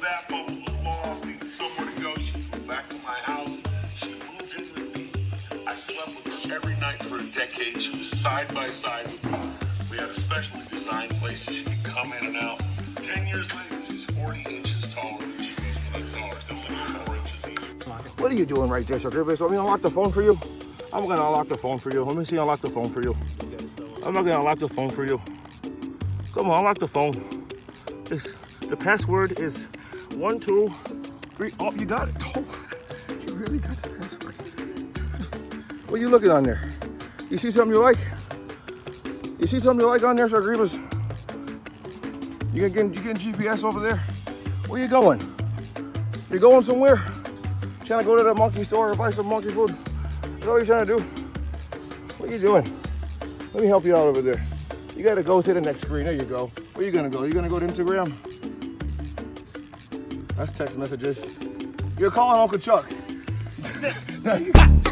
that, Bubbles was lost, needed somewhere to go. She flew back to my house. She moved in with me. I slept with her every night for a decade. She was side by side with me. We had a specially designed place that she could come in and out. Ten years later, she's 40 inches taller than she was when I saw her. What are you doing right there, So let me unlock the phone for you. I'm gonna unlock the phone for you. Let me see unlock the phone for you. I'm not gonna unlock the phone for you. Come on, unlock the phone. It's, the password is one, two, three. Oh, you got it. Oh, you really got the password. What are you looking on there? You see something you like? You see something you like on there, Sugriva? You getting, you getting GPS over there? Where you going? You going somewhere? Trying to go to the monkey store or buy some monkey food? Is that what you're trying to do? What are you doing? Let me help you out over there. You gotta go to the next screen. There you go. Where you gonna go? You gonna go to Instagram? That's text messages. You're calling Uncle Chuck.